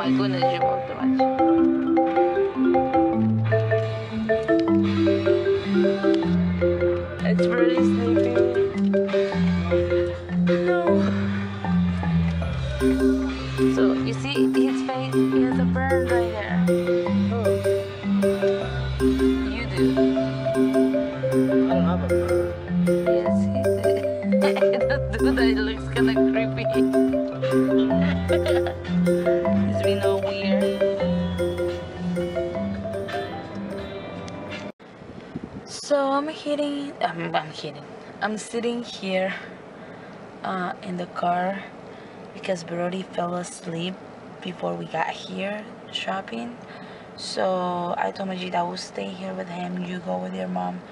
my goodness, you moved too much. It's really sleepy. No. So you see his face, he has a burn right there. You do. I don't have a burn. Yes, he did. Don't do that, it looks kinda creepy. So I'm hitting, I'm, I'm hitting, I'm sitting here uh, in the car because Brody fell asleep before we got here shopping. So I told Majid I will stay here with him. You go with your mom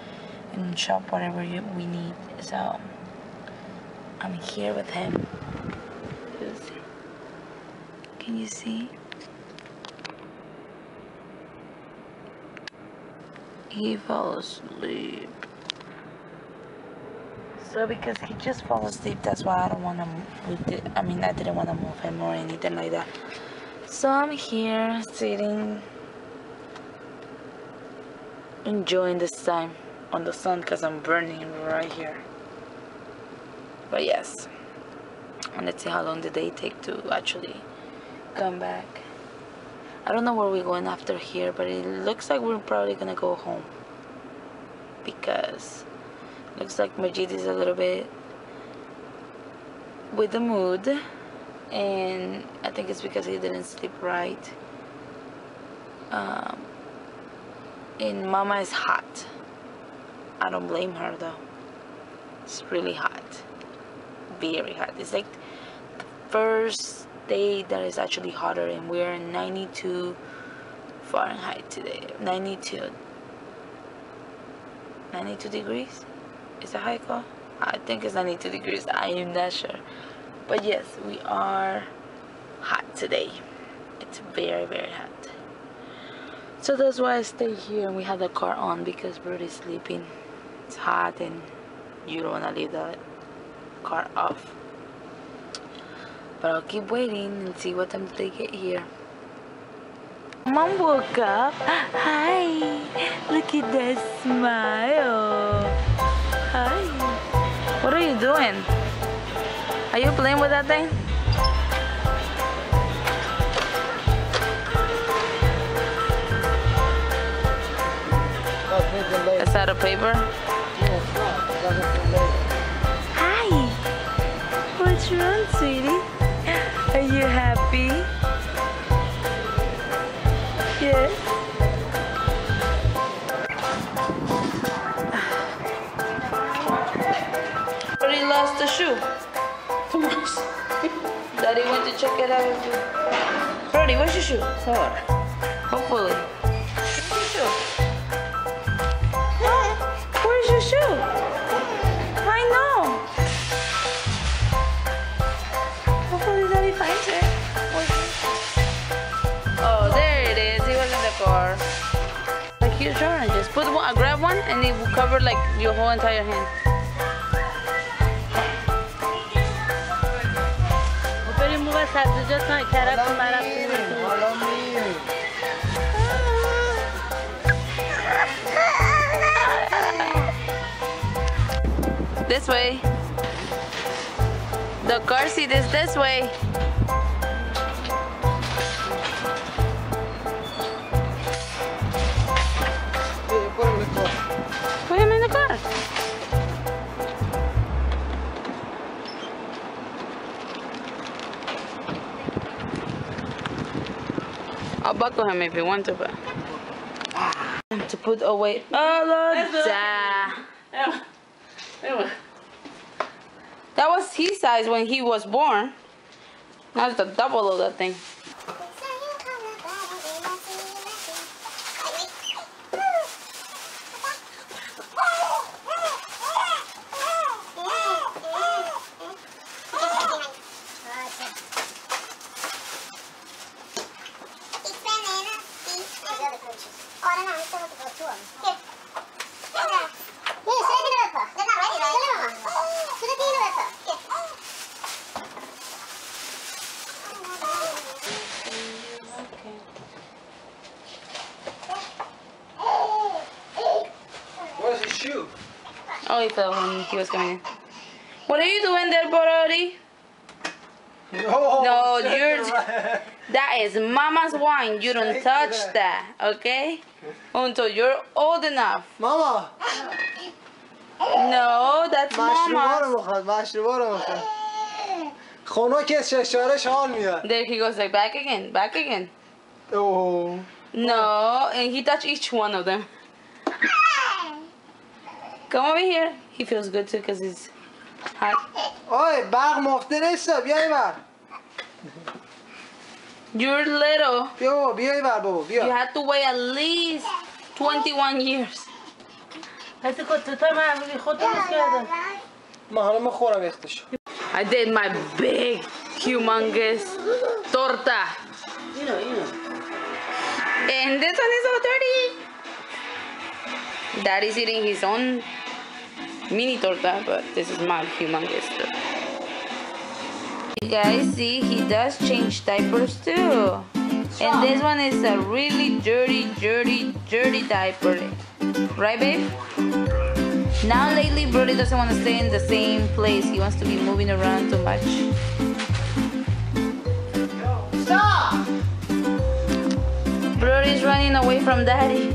and shop whatever you, we need. So I'm here with him. Can you see? He fell asleep. So because he just fell asleep, that's why I don't want to. I mean, I didn't want to move him or anything like that. So I'm here sitting, enjoying this time on the sun because I'm burning right here. But yes, and let's see how long did they take to actually come back. I don't know where we're going after here, but it looks like we're probably gonna go home. Because looks like Majid is a little bit with the mood and I think it's because he didn't sleep right. Um, and mama is hot. I don't blame her though. It's really hot. Very hot. It's like the first day that is actually hotter and we're in 92 Fahrenheit today. 92 92 degrees? Is that how it? I think it's 92 degrees. I am not sure. But yes we are hot today. It's very very hot. So that's why I stay here and we have the car on because Brody's sleeping. It's hot and you don't want to leave the car off but I'll keep waiting and see what time they get here. Mom woke up. Hi. Look at that smile. Hi. What are you doing? Are you playing with that thing? Is that a paper. Hi. What's wrong, sweetie? Are you happy? Yes. Already lost the shoe. Daddy went to check it out. Brody, where's your shoe? Somewhere. Hopefully. and just put one, uh, grab one and it will cover like your whole entire hand. Open just This way. The car seat is this way. I'll buckle him if you want to, but. To put away. Oh, look. That was his size when he was born. Now it's the double of that thing. Oh, he fell when he was coming in. What are you doing there, Borody? No, No, shake you're- it right. That is mama's wine. You don't Shake touch that. that, okay? Until you're old enough. ماما No, that's مشروبا رو mama's. میخواد مشروبا رو میخواد خونو که چشارش حال میاد There he goes like back again, back again. اوه No, and he touched each one of them. Come over here. He feels good too because he's hot. آی برق مفته نیست بیا این بر You're little. بیا بابا بیا این بر بابا You بیا had to wait at least 21 years. حتی کتتا معمولی خود درست کردم من حالا میخورم اختشو I did my big, humongous torta. اینو اینو And this one is so dirty. Daddy's eating his own mini torta, but this is my humongous torta. You guys see, he does change diapers too. And this one is a really dirty, dirty, dirty diaper. Right, babe? Now lately, Brody doesn't want to stay in the same place. He wants to be moving around too much. Stop! Brody's running away from daddy.